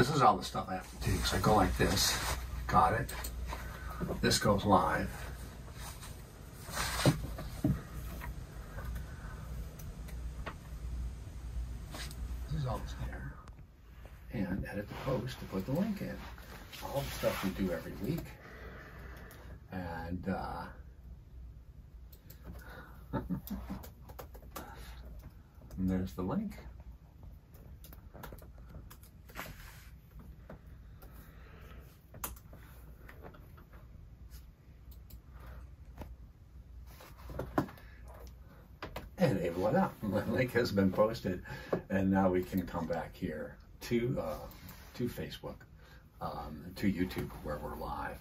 This is all the stuff I have to do. So I go like this. Got it. This goes live. This is all that's there. And edit the post to put the link in. All the stuff we do every week. And uh, and there's the link. And hey, voila, my link has been posted, and now we can come back here to uh, to Facebook, um, to YouTube, where we're live.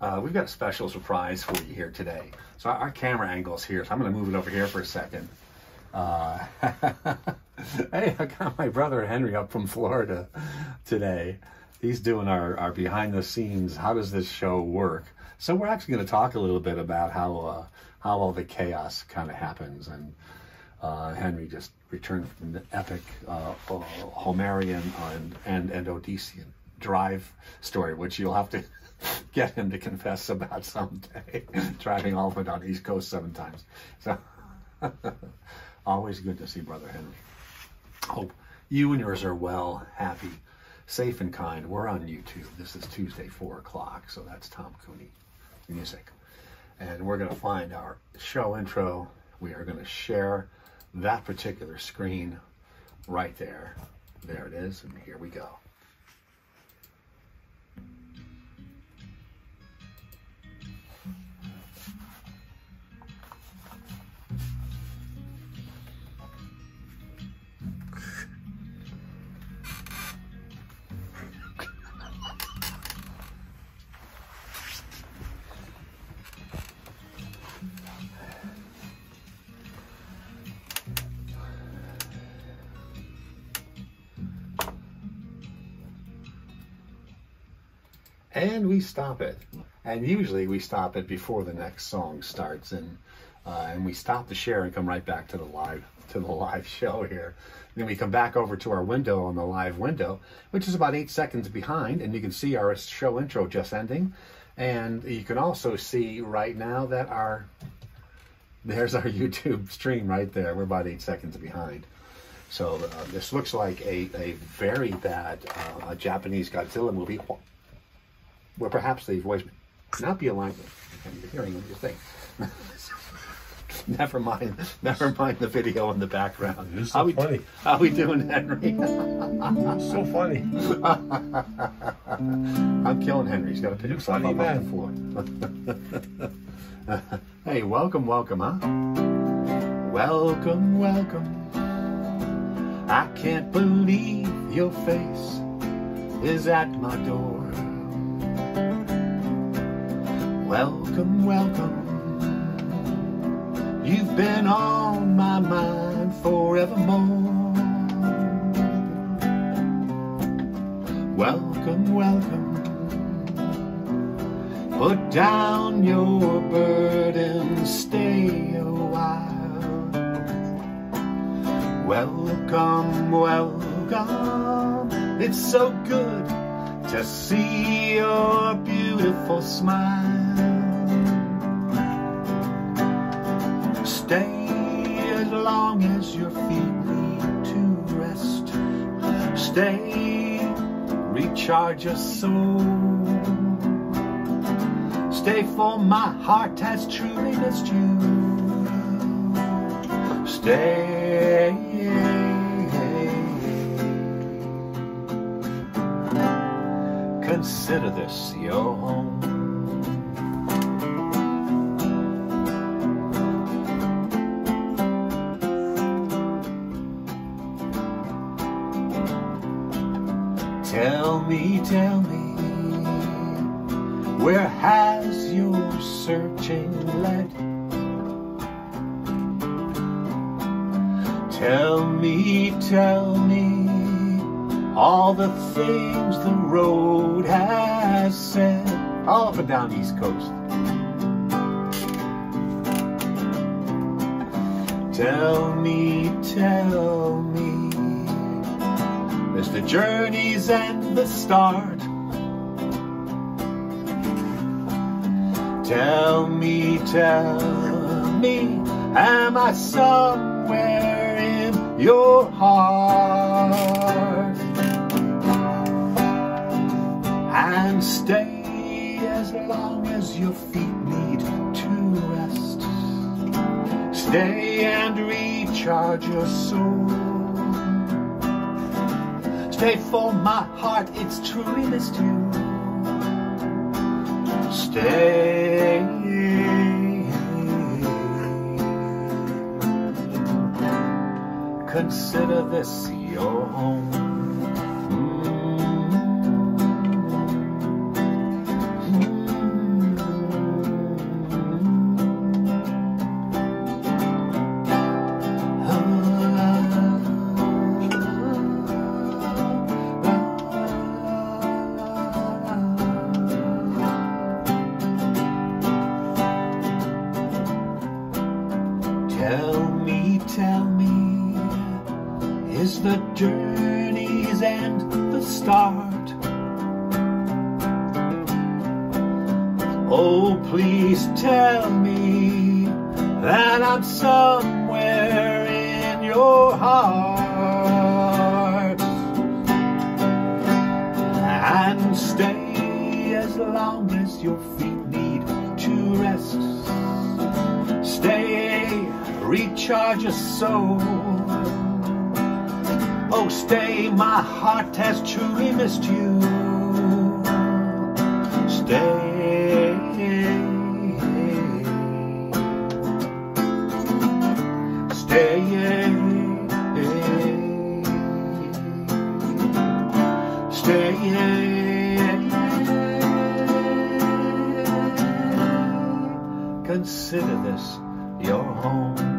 Uh, we've got a special surprise for you here today. So our, our camera angle's here, so I'm going to move it over here for a second. Uh, hey, I got my brother Henry up from Florida today. He's doing our, our behind the scenes, how does this show work? So we're actually going to talk a little bit about how uh, how all the chaos kind of happens. And uh, Henry just returned from the epic uh, Homerian and, and, and Odyssean drive story, which you'll have to get him to confess about someday, driving all the way down the East Coast seven times. So always good to see Brother Henry. Hope you and yours are well, happy, safe, and kind. We're on YouTube. This is Tuesday, 4 o'clock, so that's Tom Cooney Music. And we're going to find our show intro. We are going to share that particular screen right there. There it is, and here we go. And we stop it. And usually we stop it before the next song starts, and uh, and we stop the share and come right back to the live to the live show here. And then we come back over to our window on the live window, which is about eight seconds behind, and you can see our show intro just ending. And you can also see right now that our there's our YouTube stream right there. We're about eight seconds behind. So uh, this looks like a, a very bad uh, Japanese Godzilla movie where perhaps the voice may not be aligned with you're hearing what you think. never mind, never mind the video in the background. You're so how we, funny. How we doing, Henry? so funny. I'm killing Henry. He's got to pick You himself up man. the floor. hey, welcome, welcome, huh? Welcome, welcome. I can't believe your face is at my door. Welcome, welcome. You've been on my mind forevermore. Welcome, welcome. Put down your burden, stay a while. Welcome, welcome. It's so good to see your beautiful smile. Stay as long as your feet need to rest. Stay, recharge your soul. Stay, for my heart has truly missed you. Stay. Consider this your home. Me, tell me, where has your searching led? Tell me, tell me, all the things the road has said, all up and down the East Coast. Tell me, tell me, It's the journey's and the start. Tell me, tell me, am I somewhere in your heart? And stay as long as your feet need to rest. Stay and recharge your soul. Stay for my heart, it's truly missed you. Stay. Consider this your home. Please tell me that I'm somewhere in your heart. And stay as long as your feet need to rest. Stay, recharge your soul. Oh, stay, my heart has truly missed you. Stay. Stay. Consider this your home.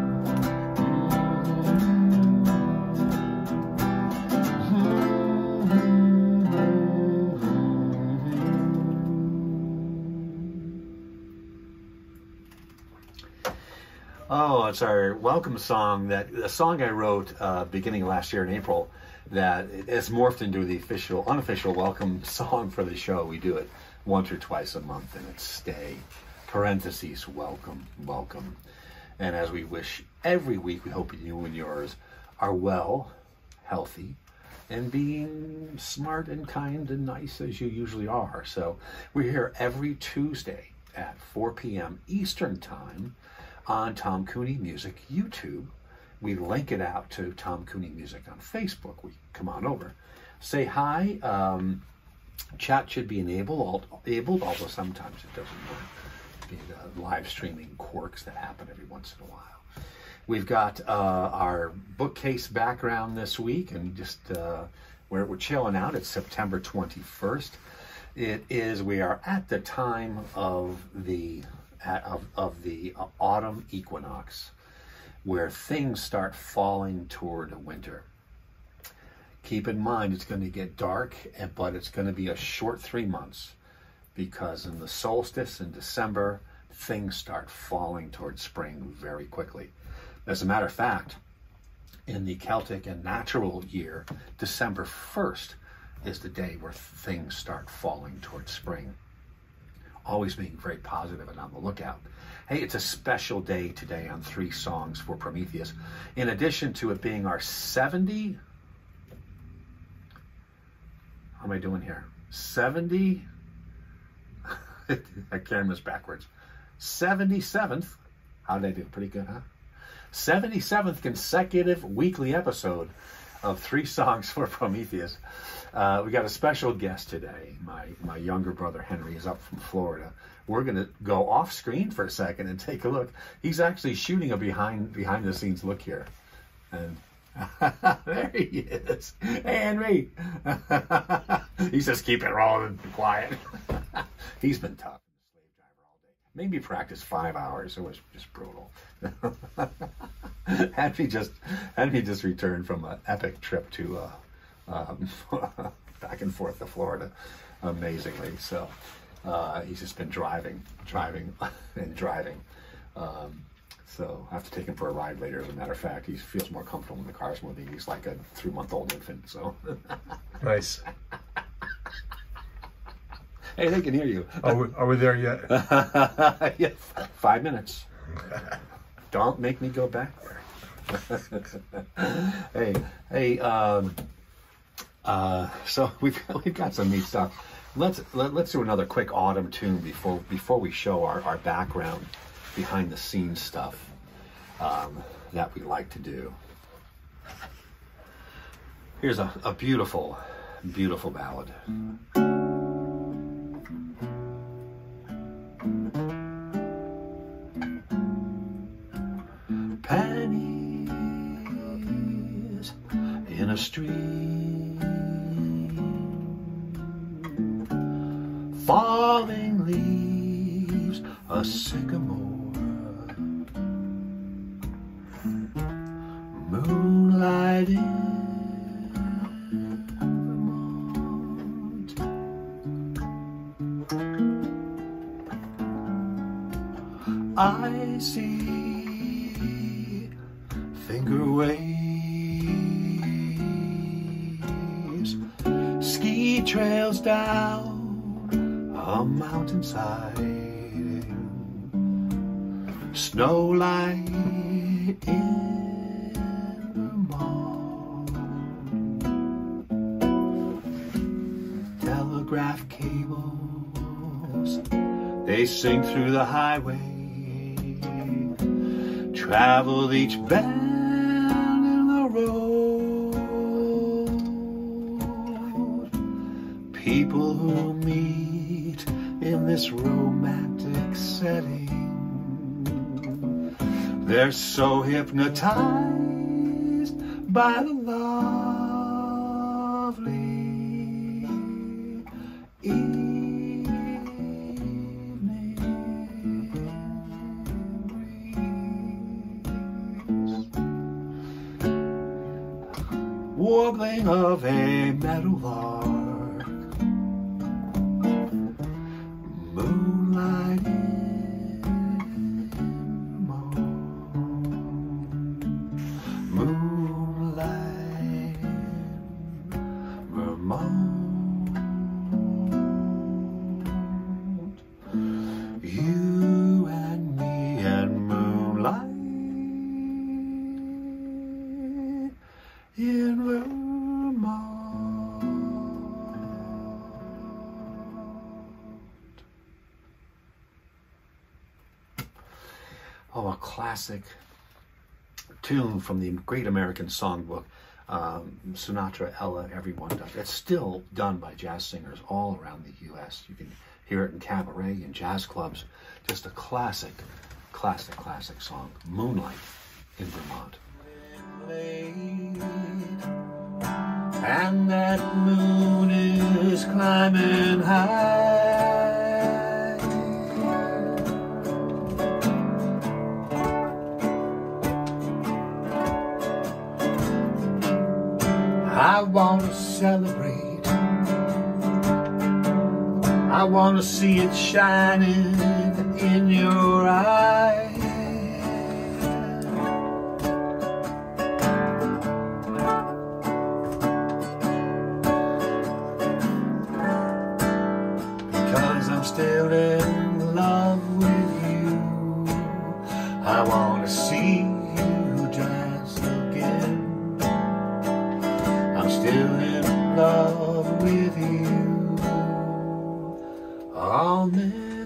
It's our welcome song that a song I wrote uh, beginning last year in April that it's morphed into the official unofficial welcome song for the show. We do it once or twice a month and it's stay parentheses welcome welcome. And as we wish every week, we hope you and yours are well, healthy, and being smart and kind and nice as you usually are. So we're here every Tuesday at 4 p.m. Eastern Time on Tom Cooney Music YouTube. We link it out to Tom Cooney Music on Facebook. We come on over, say hi. Um, chat should be enabled, enabled, although sometimes it doesn't work. The live streaming quirks that happen every once in a while. We've got uh, our bookcase background this week, and just uh, where we're chilling out. It's September 21st. It is. We are at the time of the at, of of the uh, autumn equinox, where things start falling toward winter. Keep in mind, it's going to get dark, but it's going to be a short three months because in the solstice in December, things start falling towards spring very quickly. As a matter of fact, in the Celtic and natural year, December 1st is the day where things start falling towards spring. Always being very positive and on the lookout. Hey, it's a special day today on Three Songs for Prometheus. In addition to it being our 70, how am I doing here? 70 that camera's backwards. 77th, how did I do? Pretty good, huh? 77th consecutive weekly episode of Three Songs for Prometheus. Uh, we got a special guest today. My, my younger brother Henry is up from Florida. We're going to go off screen for a second and take a look. He's actually shooting a behind behind the scenes look here. And there he is. Henry. he says, keep it rolling, quiet. He's been tough. Me practice five hours. It was just brutal. Henry just Henry just returned from an epic trip to uh, um, back and forth to Florida, amazingly. So uh, he's just been driving, driving, and driving. Um, So I have to take him for a ride later. As a matter of fact, he feels more comfortable in the car smoothie. He's like a three-month-old infant. So, Nice. Hey, they can hear you. Are we, are we there yet? yeah, five minutes. Don't make me go back there. hey, hey. Um, uh, so we've we've got some neat stuff. Let's let, let's do another quick autumn tune before before we show our, our background behind the scenes stuff um, that we like to do. Here's a, a beautiful, beautiful ballad. Pennies in a stream, falling leaves, a sycamore, trails down a mountainside, snow light in Vermont, telegraph cables they sink through the highway, travel each bend People who meet in this romantic setting, they're so hypnotized by the lovely. Warbling of a meadowlark, moonlight Oh, a classic tune from the Great American Songbook. Um, Sinatra, Ella, everyone does. It's still done by jazz singers all around the U.S. You can hear it in cabaret and jazz clubs. Just a classic, classic, classic song. Moonlight in Vermont. And that moon is climbing high. I want to celebrate. I want to see it shining in your eyes. Still in love with you. On this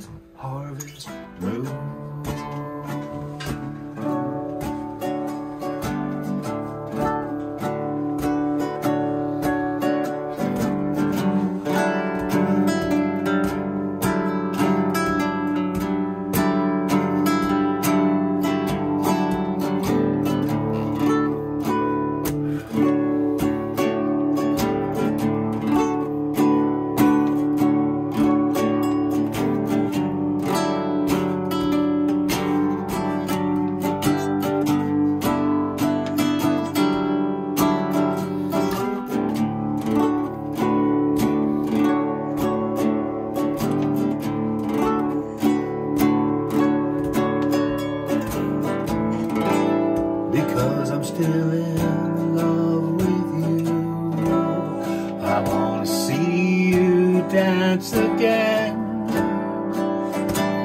again.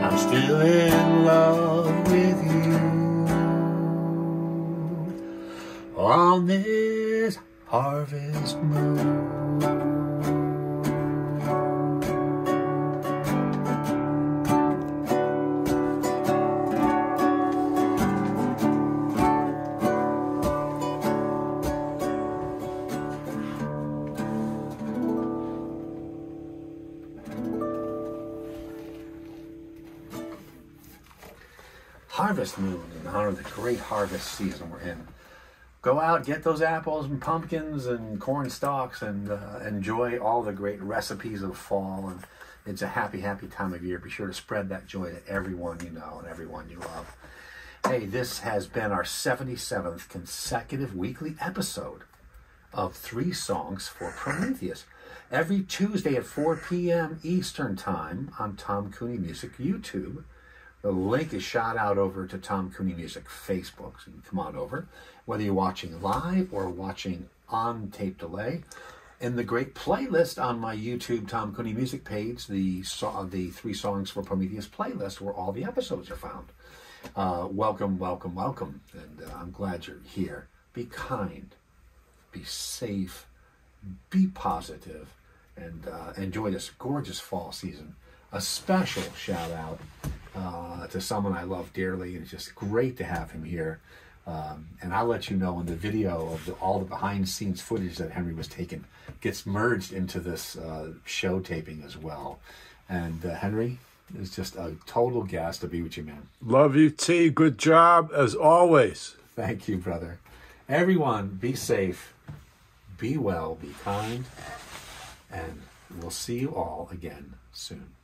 I'm still in love with you. On this harvest moon. Harvest Moon in honor of the great harvest season we're in. Go out, get those apples and pumpkins and corn stalks, and uh, enjoy all the great recipes of fall. And it's a happy, happy time of year. Be sure to spread that joy to everyone you know and everyone you love. Hey, this has been our 77th consecutive weekly episode of Three Songs for Prometheus. Every Tuesday at 4 p.m. Eastern Time on Tom Cooney Music YouTube. The link is shot out over to Tom Cooney Music Facebook, so you can come on over. Whether you're watching live or watching on tape delay, in the great playlist on my YouTube Tom Cooney Music page, the the three songs for Prometheus playlist, where all the episodes are found. Uh, welcome, welcome, welcome, and uh, I'm glad you're here. Be kind, be safe, be positive, and uh, enjoy this gorgeous fall season. A special shout out uh, to someone I love dearly, and it's just great to have him here. Um, and I'll let you know when the video of the, all the behind scenes footage that Henry was taking gets merged into this uh, show taping as well. And uh, Henry is just a total gas to be with you, man. Love you, T. Good job as always. Thank you, brother. Everyone, be safe, be well, be kind, and we'll see you all again soon.